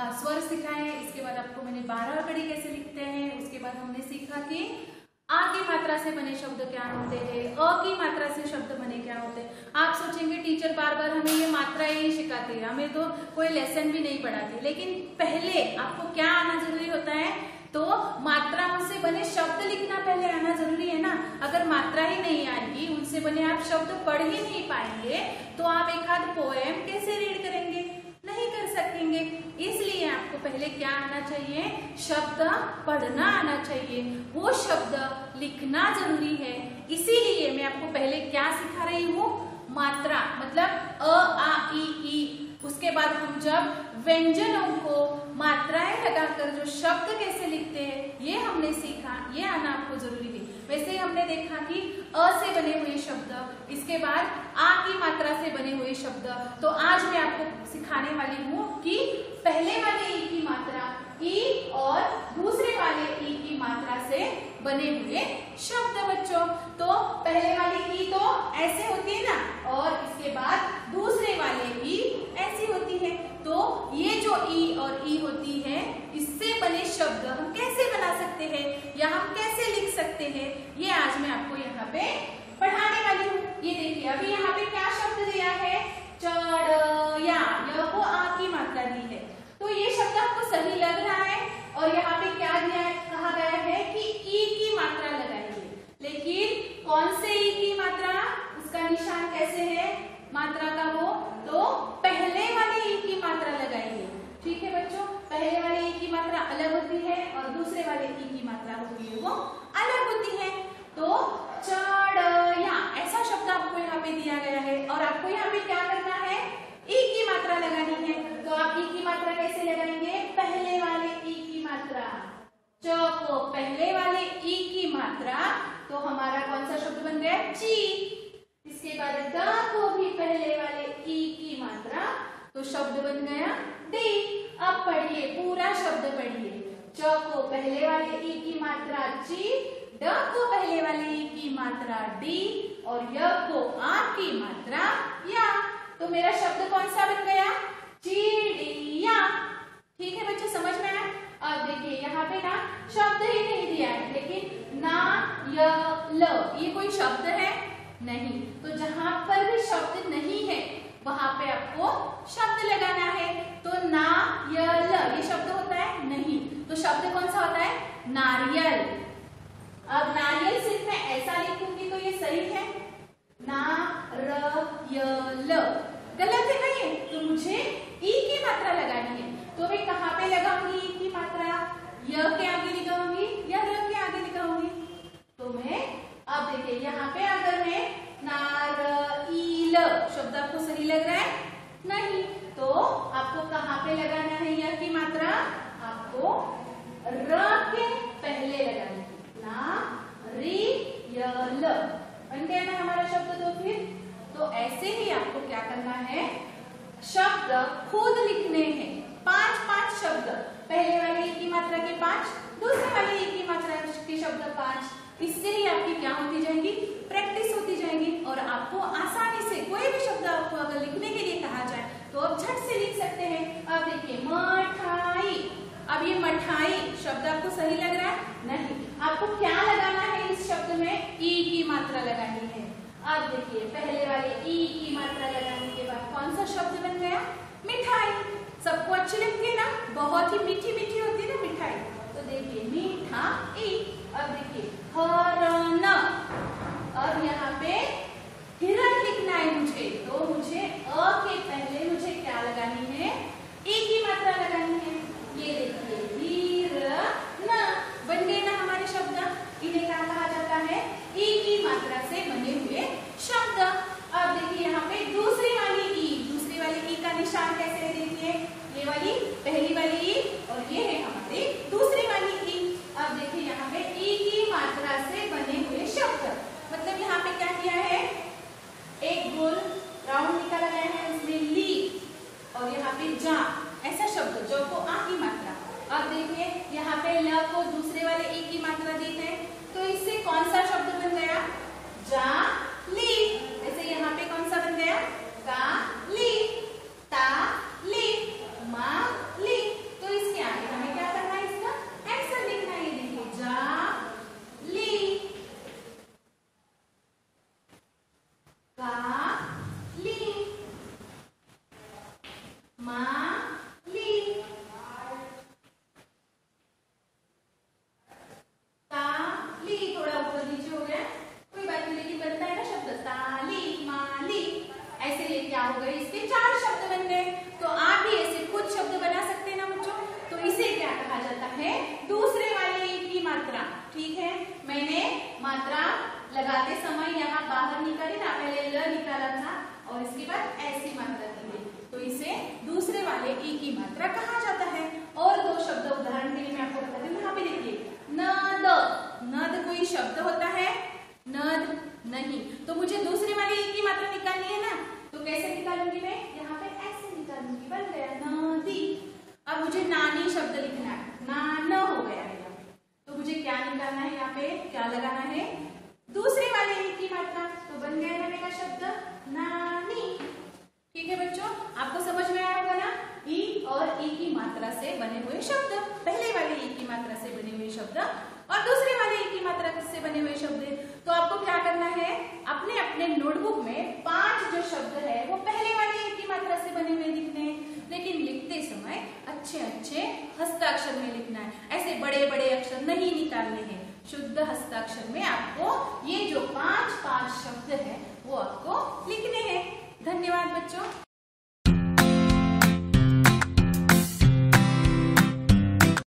सिखाए हैं इसके बाद आपको मैंने बारह कड़ी कैसे लिखते हैं, उसके बाद हमने सीखा कि आ की मात्रा से बने शब्द क्या होते हैं, अ की मात्रा से शब्द बने क्या होते हैं। आप सोचेंगे, टीचर बार बार हमें ये मात्रा ही सिखाती है हमें तो कोई लेसन भी नहीं पढ़ाती। लेकिन पहले आपको क्या आना ज़रूरी होता है? तो मात्राओं से बने शब्द लिखना पहले आना ज़रूरी है ना? अगर मात्रा ही नहीं आएगी, उनसे बने आप शब्द पढ़ ही नहीं पाएँगे तो आप एक आध पोएम कैसे रीड करेंगे नहीं कर सकेंगे इसलिए आपको पहले क्या आना चाहिए? शब्द पढ़ना आना चाहिए। वो शब्द लिखना ज़रूरी है। इसीलिए मैं आपको पहले क्या सिखा रही हूँ? मात्रा मतलब अ, आ, ई ई। उसके बाद हम जब व्यंजनों को मात्राएँ लगाकर जो शब्द कैसे लिखते हैं, ये हमने सीखा। ये आना आपको ज़रूरी है। वैसे हमने देखा कि अ से बने हुए इसके बाद आ की मात्रा से बने हुए शब्द। तो आज मैं आपको सिखाने वाली हूँ कि पहले वाले ई की मात्रा ई और दूसरे वाले ई की मात्रा से बने हुए शब्द बच्चों। तो पहले वाली ई तो ऐसे होती है ना, और इसके बाद दूसरे वाले ई ऐसी होती है। तो ये जो ई और ई होती है, इससे बने शब्द हम कैसे बना सकते हैं या हम कैसे लिख सकते हैं, ये आज मैं आपको यहाँ पे अभी यहाँ पे क्या शब्द दिया है? चढ़, या, यह को आ मात्रा दी है। तो ये शब्द आपको सही लग रहा है और यहाँ पे क्या दिया है? कहा गया है कि ई की मात्रा लगाइए। लेकिन कौन से ई की मात्रा? उसका निशान कैसे है? मात्रा का वो तो पहले वाले ई की मात्रा लगाइए। ठीक है बच्चों? पहले वाले ई की मात्रा अलग होती है और दूसरे वाले ई की मात्रा होती है वो अलग होती है। तो शब्द आपको दिया गया है। और आपको यहाँ पे क्या करना है? ई की मात्रा लगानी है। तो आप ई की मात्रा कैसे लगाएँगे? पहले वाले ई की मात्रा। च को पहले वाले ई की मात्रा। तो हमारा कौन सा शब्द बन गया? ची इसके बाद द को भी पहले वाले ई की मात्रा। तो शब्द बन गया डी अब पढ़िए, पूरा शब्द पढ़िए। च को पहले वाले ई की मात्रा ची ड को पहले वाले ई की मात्रा डी और य को आ की मात्रा, या तो मेरा शब्द कौन सा बन गया? चिड़िया ठीक है बच्चों, समझ में आया? अब देखिए, यहाँ पे ना शब्द ही नहीं दिया है, लेकिन ना, य, ल, ये कोई शब्द है? नहीं। तो जहाँ पर भी शब्द नहीं है, वहाँ पे आपको शब्द लगाना है। तो ना, य, ल, ये शब्द होता है? नहीं। तो शब्द कौन सा होता है? नारियल। अब नारियल सिर्फ़ मैं ऐसा लिखूँगी तो ये सही है ना र य ल। गलत है ना ये? तो मुझे ई की मात्रा लगानी है। तो मैं कहाँ पे लगाऊँगी ई की मात्रा? य के आगे लगाऊँगी या र के आगे लगाऊँगी तो मैं, अब देखिए, यहाँ पे अगर मैं नारईल शब्द आपको सही लग रहा है? नहीं। तो आपको कहाँ पे लगाना है य की मात्रा? आपको र के पहले लगानी है। ना, री, य, ल। बन गया ना हमारा शब्द तो फिर? तो ऐसे ही आपको क्या करना है? शब्द खुद लिखने हैं। पाँच पाँच शब्द। पहले वाले एक ही मात्रा के पाँच, दूसरे वाले एक ही मात्रा के शब्द पाँच। इससे ही आपकी क्या होती जाएगी? प्रैक्टिस होती जाएगी और आपको आसानी से कोई भी शब्द आपको अगर लिखने के लिए कहा जाए तो आप झट से लिख सकते हैं अब देखिए मठाई अब ये मठाई शब्द आपको सही लग रहा है नहीं आपको क्या लगाना है इस शब्द में ई की मात्रा लगानी है देखिए, पहले वाले ई की मात्रा लगाने के बाद कौन सा शब्द बन गया? मिठाई। सबको अच्छी लगती है ना? बहुत ही मीठी मीठी होती है ना मिठाई। तो देखिए, मीठा ई अब देखिए हरण अब यहाँ पे हुए शब्द, पहले वाले ई की मात्रा से बने हुए शब्द और दूसरे वाले ई की मात्रा से बने हुए शब्द? तो आपको क्या करना है? अपने अपने नोटबुक में पाँच जो शब्द है, वो पहले वाले ई की मात्रा से बने हुए लिखने लेकिन लिखते समय अच्छे अच्छे हस्ताक्षर में लिखना है। ऐसे बड़े बड़े अक्षर नहीं निकालने हैं। शुद्ध हस्ताक्षर में आपको ये जो पाँच पाँच शब्द है, वो आपको लिखने हैं। धन्यवाद बच्चों।